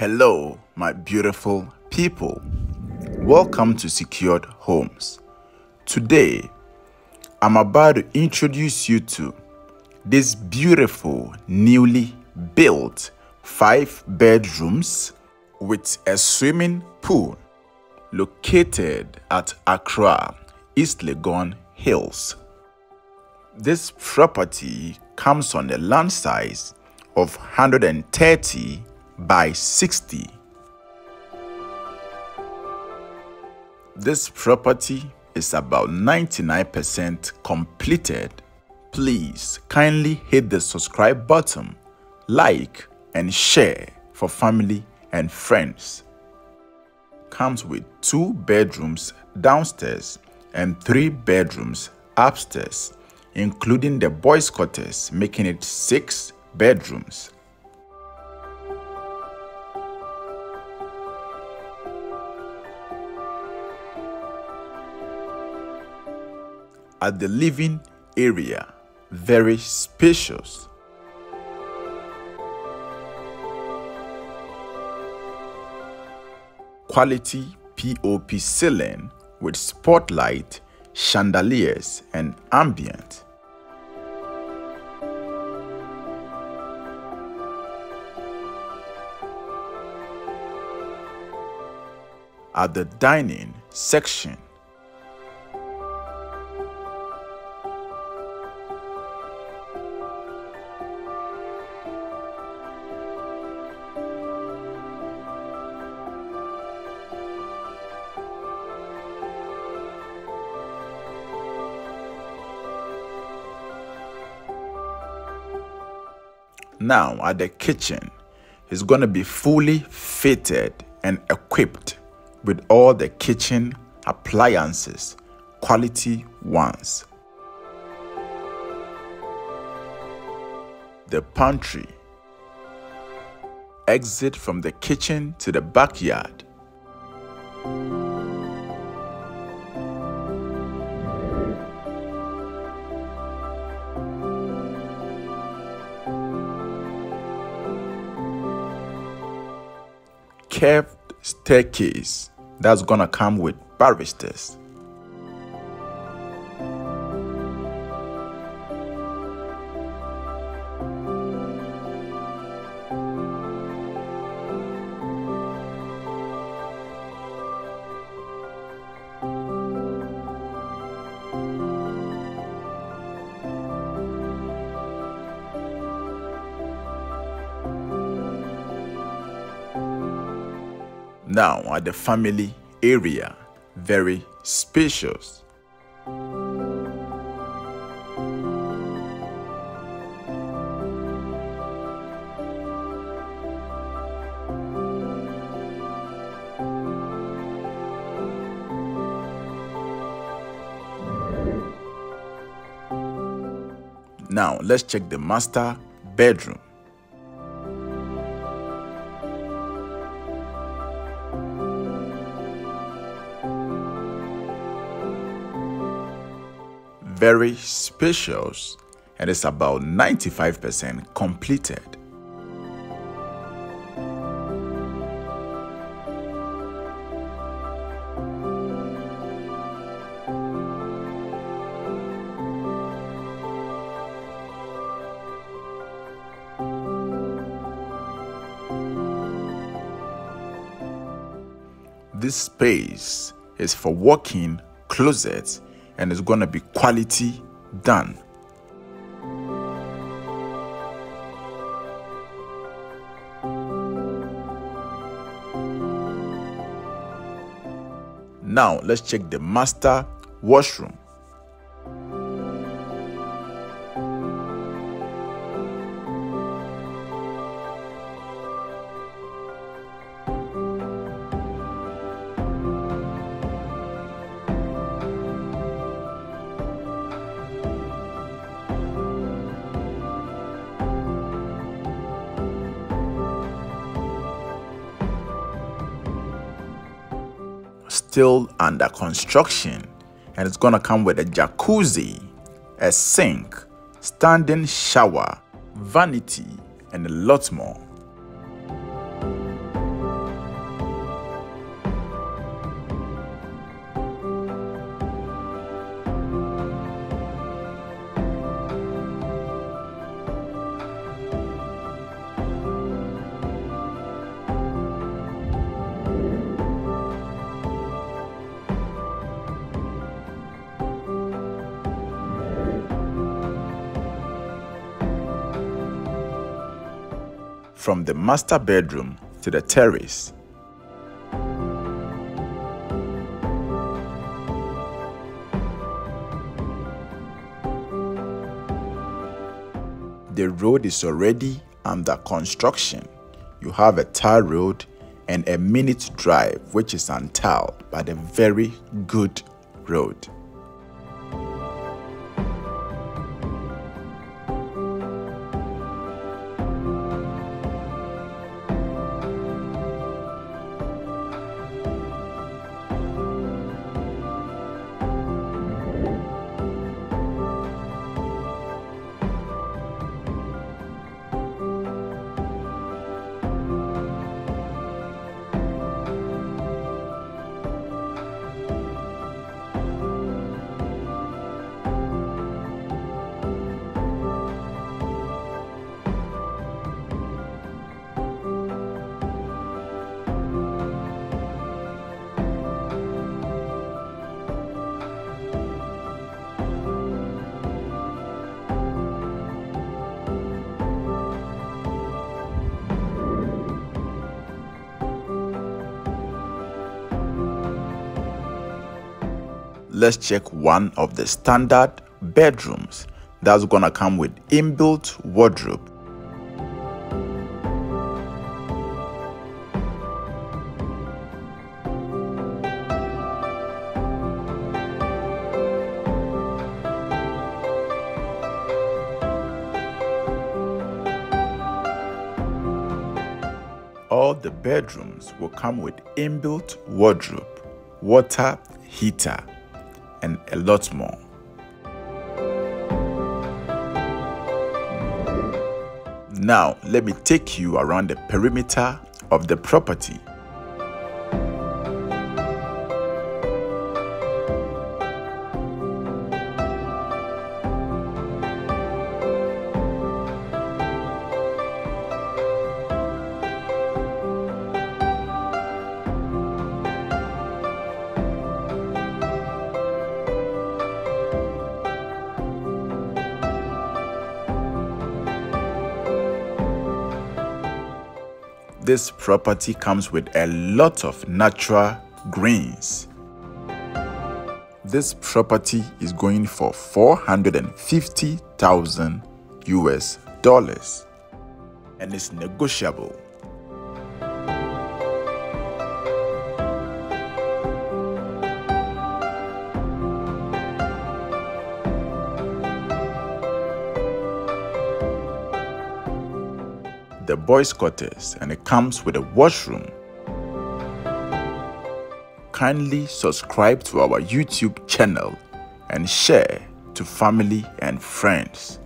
Hello, my beautiful people. Welcome to Secured Homes. Today, I'm about to introduce you to this beautiful, newly built five bedrooms with a swimming pool located at Accra, East Legon Hills. This property comes on a land size of 130 by 60. This property is about 99% completed. Please kindly hit the subscribe button, like, and share for family and friends. Comes with two bedrooms downstairs and three bedrooms upstairs, including the boys' quarters, making it six bedrooms. At the living area, very spacious. Quality POP ceiling with spotlight, chandeliers, and ambient. At the dining section, Now, at the kitchen, is going to be fully fitted and equipped with all the kitchen appliances, quality ones. The pantry. Exit from the kitchen to the backyard. Curved staircase that's gonna come with barristers. Now, at the family area, very spacious. Now, let's check the master bedroom. Very spacious and it's about 95% completed. This space is for walk-in closets and it's going to be quality done. Now let's check the master washroom. Still under construction and it's gonna come with a jacuzzi, a sink, standing shower, vanity, and a lot more. From the master bedroom to the terrace. The road is already under construction. You have a tar road and a minute drive, which is untiled, but a very good road. Let's check one of the standard bedrooms that's gonna come with inbuilt wardrobe. All the bedrooms will come with inbuilt wardrobe, water heater, and a lot more. Now, let me take you around the perimeter of the property. This property comes with a lot of natural greens. This property is going for 450,000 US dollars and is negotiable. The boys' quarters and it comes with a washroom. Kindly subscribe to our YouTube channel and share to family and friends.